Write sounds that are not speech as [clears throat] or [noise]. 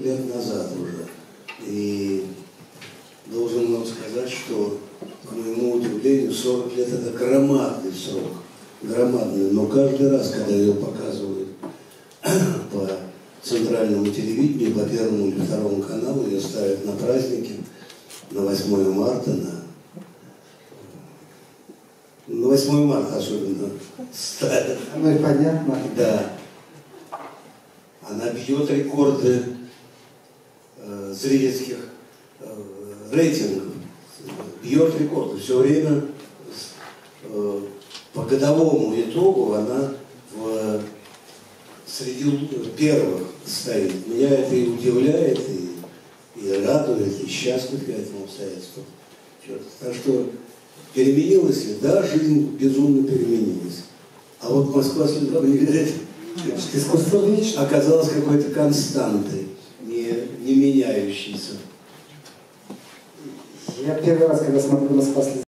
лет назад уже. И должен вам сказать, что, к моему удивлению, 40 лет это громадный срок. Громадный. Но каждый раз, когда ее показывают [clears throat] по центральному телевидению, по первому или второму каналу, ее ставят на праздники, на 8 марта, на на 8 марта особенно ставят. Ну и понятно. Да. Она бьет рекорды зрительских э, рейтингов. Бьет рекорды. Все время э, по годовому итогу она в, среди первых стоит. Меня это и удивляет, и, и радует, и счастлив я этому обстоятельству. Черт. Так что переменилась ли? Да, жизнь безумно переменилась. А вот Москва слегка не верит. Искусство вечно. Оказалась какой-то константой, не, не меняющейся. Я первый раз, когда смотрю «Москва слезам»,